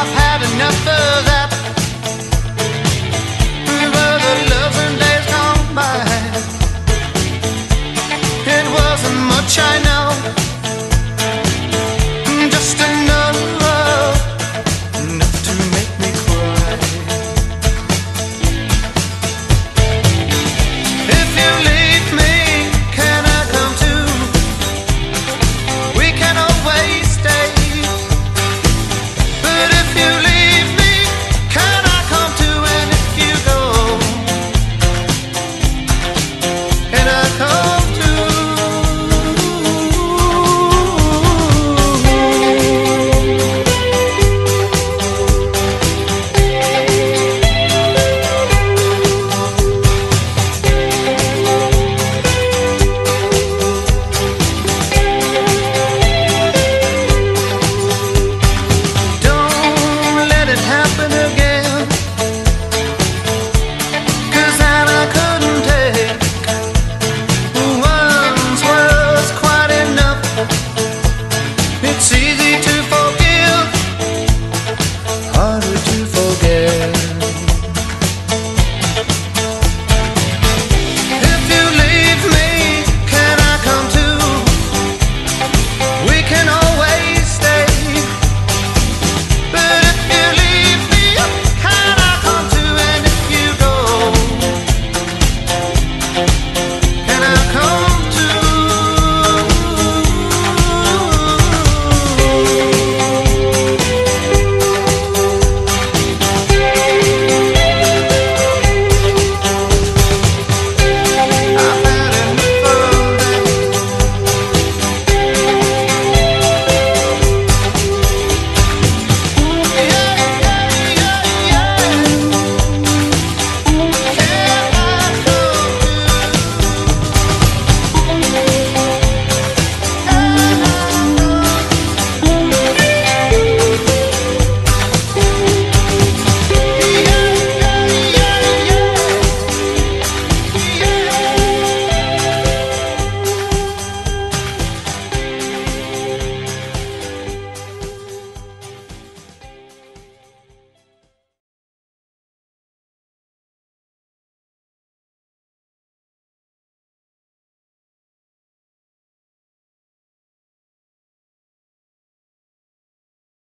I've had enough of that. how to do